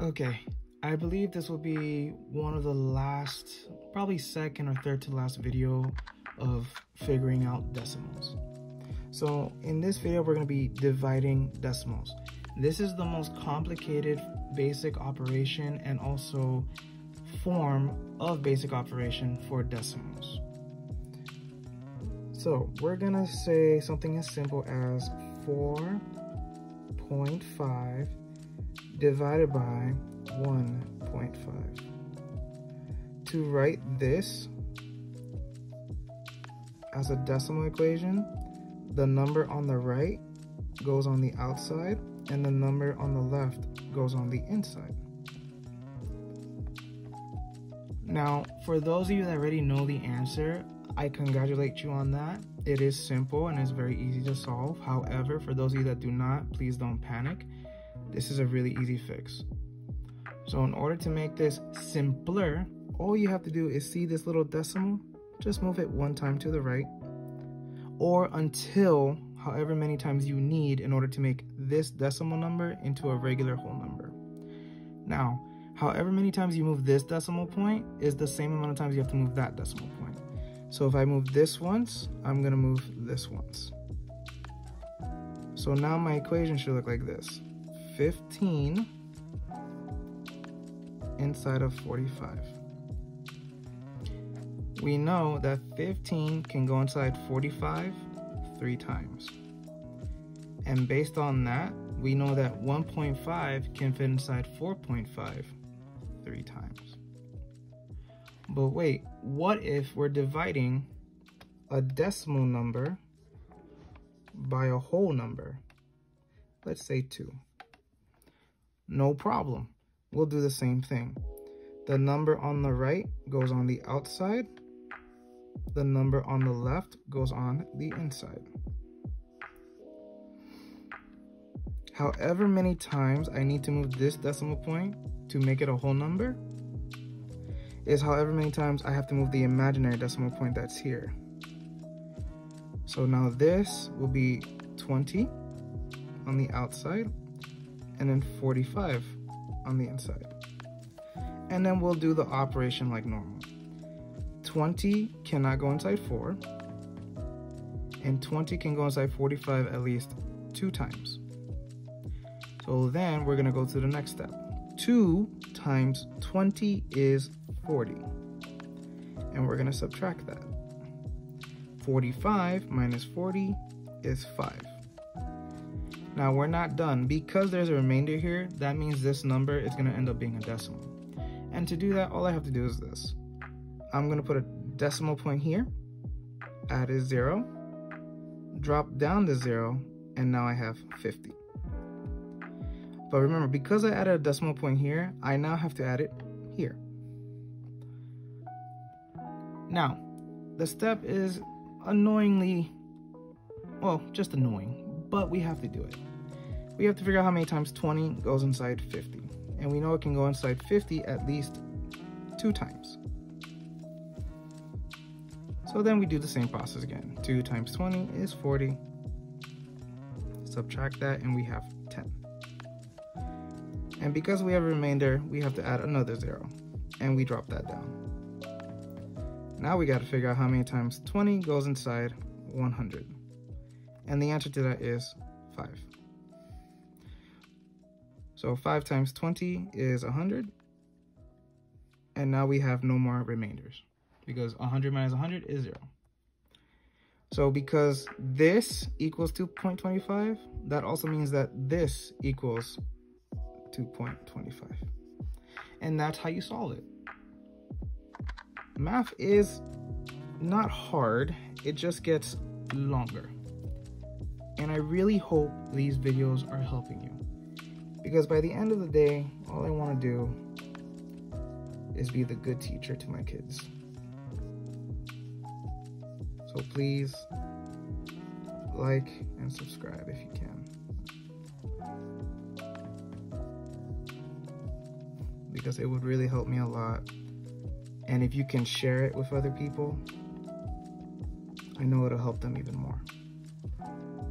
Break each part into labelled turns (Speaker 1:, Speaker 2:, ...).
Speaker 1: Okay, I believe this will be one of the last, probably second or third to last video of figuring out decimals. So in this video, we're gonna be dividing decimals. This is the most complicated basic operation and also form of basic operation for decimals. So we're gonna say something as simple as 4.5 divided by 1.5. To write this as a decimal equation, the number on the right goes on the outside and the number on the left goes on the inside. Now, for those of you that already know the answer, I congratulate you on that. It is simple and it's very easy to solve. However, for those of you that do not, please don't panic. This is a really easy fix. So in order to make this simpler, all you have to do is see this little decimal, just move it one time to the right, or until however many times you need in order to make this decimal number into a regular whole number. Now, however many times you move this decimal point is the same amount of times you have to move that decimal point. So if I move this once, I'm gonna move this once. So now my equation should look like this. 15 inside of 45. We know that 15 can go inside 45 three times. And based on that, we know that 1.5 can fit inside 4.5 three times. But wait, what if we're dividing a decimal number by a whole number? Let's say 2. No problem. We'll do the same thing. The number on the right goes on the outside. The number on the left goes on the inside. However many times I need to move this decimal point to make it a whole number is however many times I have to move the imaginary decimal point that's here. So now this will be 20 on the outside and then 45 on the inside. And then we'll do the operation like normal. 20 cannot go inside 4, and 20 can go inside 45 at least two times. So then we're gonna go to the next step. 2 times 20 is 40. And we're gonna subtract that. 45 minus 40 is 5. Now we're not done. Because there's a remainder here, that means this number is gonna end up being a decimal. And to do that, all I have to do is this. I'm gonna put a decimal point here, add a zero, drop down the zero, and now I have 50. But remember, because I added a decimal point here, I now have to add it here. Now, the step is annoyingly, well, just annoying, but we have to do it. We have to figure out how many times 20 goes inside 50. And we know it can go inside 50 at least two times. So then we do the same process again. 2 times 20 is 40. Subtract that and we have 10. And because we have a remainder, we have to add another zero. And we drop that down. Now we got to figure out how many times 20 goes inside 100. And the answer to that is 5. So 5 times 20 is 100. And now we have no more remainders. Because 100 minus 100 is 0. So because this equals 2.25, that also means that this equals 2.25. And that's how you solve it. Math is not hard, it just gets longer. And I really hope these videos are helping you. Because by the end of the day, all I want to do is be the good teacher to my kids. So please like and subscribe if you can. Because it would really help me a lot. And if you can share it with other people, I know it'll help them even more.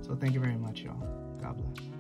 Speaker 1: So thank you very much, y'all. God bless.